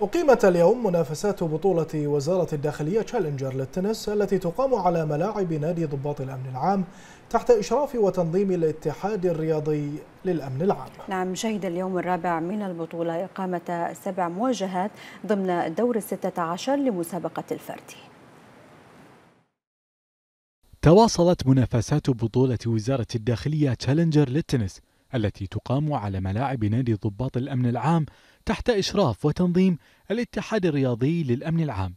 أقيمت اليوم منافسات بطولة وزارة الداخلية تشالنجر للتنس التي تقام على ملاعب نادي ضباط الأمن العام تحت إشراف وتنظيم الاتحاد الرياضي للأمن العام. نعم شهد اليوم الرابع من البطولة إقامة سبع مواجهات ضمن الدور الستة عشر لمسابقة الفردي تواصلت منافسات بطولة وزارة الداخلية تشالنجر للتنس التي تقام على ملاعب نادي ضباط الأمن العام تحت إشراف وتنظيم الاتحاد الرياضي للأمن العام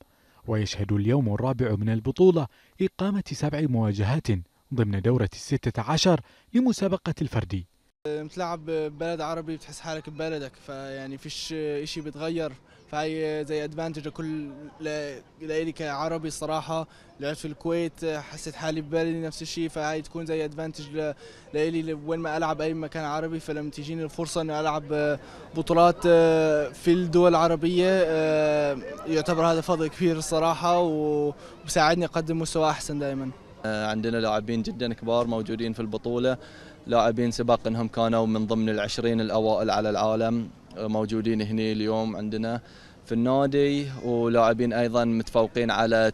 ويشهد اليوم الرابع من البطولة إقامة سبع مواجهات ضمن دورة الستة عشر لمسابقة الفردي متلعب ببلد عربي بتحس حالك ببلدك فيعني فيش إشي بيتغير فهي زي ادفانتج لكل لإلي كعربي الصراحة. لعبت في الكويت حسيت حالي ببلدي نفس الشيء فهي تكون زي ادفانتج لإلي وين ما ألعب أي مكان عربي. فلما تجيني الفرصة إني ألعب بطولات في الدول العربية يعتبر هذا فضل كبير الصراحة وبساعدني أقدم مستوى أحسن دائما عندنا لاعبين جدا كبار موجودين في البطولة. لاعبين سبق إنهم كانوا من ضمن العشرين الاوائل على العالم موجودين هنا اليوم عندنا في النادي. ولاعبين أيضا متفوقين على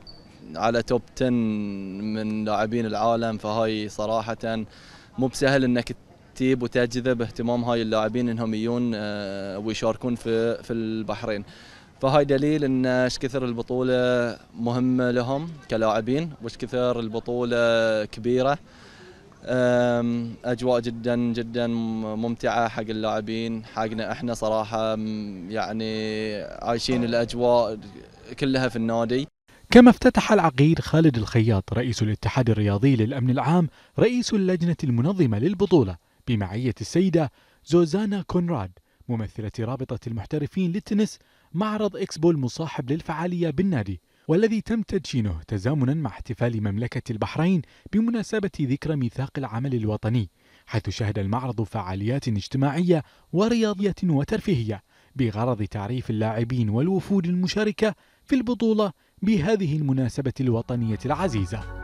على توب 10 من لاعبين العالم. فهاي صراحة مو بسهل إنك تجيب وتجذب اهتمام هاي اللاعبين إنهم يجون ويشاركون في في البحرين. فهاي دليل إن إيش كثر البطولة مهمة لهم كلاعبين وإيش كثر البطولة كبيرة. أجواء جدا جدا ممتعة حق اللاعبين حقنا إحنا صراحة يعني عايشين الأجواء كلها في النادي. كما افتتح العقيد خالد الخياط رئيس الاتحاد الرياضي للأمن العام رئيس اللجنة المنظمة للبطولة بمعية السيدة زوزانا كونراد ممثلة رابطة المحترفين للتنس معرض إكسبو المصاحب للفعالية بالنادي والذي تم تدشينه تزامنا مع احتفال مملكة البحرين بمناسبة ذكرى ميثاق العمل الوطني حيث شهد المعرض فعاليات اجتماعية ورياضية وترفيهية بغرض تعريف اللاعبين والوفود المشاركة في البطولة بهذه المناسبة الوطنية العزيزة.